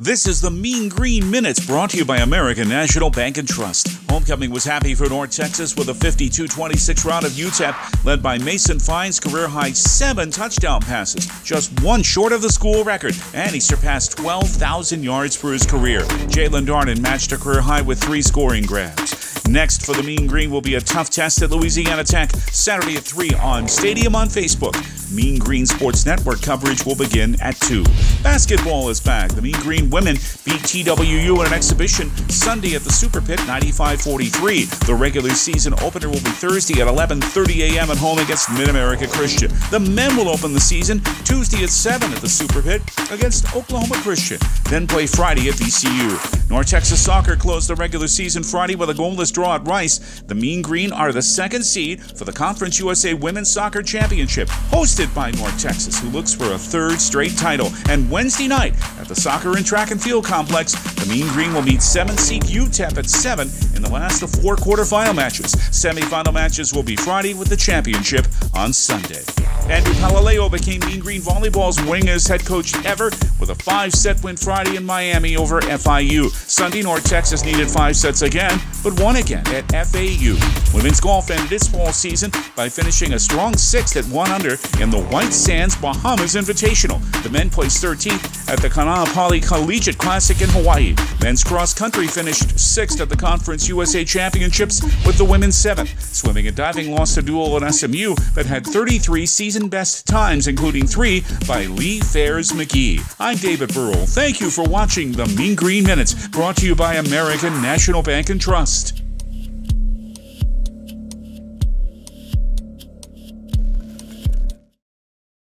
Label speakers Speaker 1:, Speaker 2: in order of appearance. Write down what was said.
Speaker 1: This is the Mean Green Minutes brought to you by American National Bank and Trust. Homecoming was happy for North Texas with a 52 26 round of UTEP led by Mason Fine's career high seven touchdown passes, just one short of the school record, and he surpassed 12,000 yards for his career. Jaelon Darden matched a career high with three scoring grabs. Next for the Mean Green will be a tough test at Louisiana Tech Saturday at 3 on Stadium on Facebook. Mean Green Sports Network coverage will begin at 2. Basketball is back. The Mean Green women beat TWU in an exhibition Sunday at the Super Pit 95-43. The regular season opener will be Thursday at 11:30 a.m. at home against Mid-America Christian. The men will open the season Tuesday at 7 at the Super Pit against Oklahoma Christian, then play Friday at VCU. North Texas Soccer closed the regular season Friday with a goalless draw at Rice. The Mean Green are the second seed for the Conference USA Women's Soccer Championship, hosted by North Texas, who looks for a third straight title. And Wednesday night at the Soccer and Track and Field Complex, the Mean Green will meet seven-seed UTEP at 7 in the last of four quarterfinal matches. Semifinal matches will be Friday with the championship on Sunday. Andrew Palileo became Mean Green Volleyball's winningest head coach ever with a five-set win Friday in Miami over FIU. Sunday, North Texas needed five sets again, but won again at FAU. Women's golf ended its fall season by finishing a strong sixth at one under in the White Sands Bahamas Invitational. The men placed 13th at the Kaanapali Collegiate Classic in Hawaii. Men's cross country finished sixth at the Conference USA Championships with the women's seventh. Swimming and diving lost a duel at SMU that had 33 season best times, including three by Lee Fairs McGee. I'm David Burrell. Thank you for watching the Mean Green Minutes, brought to you by American National Bank and Trust.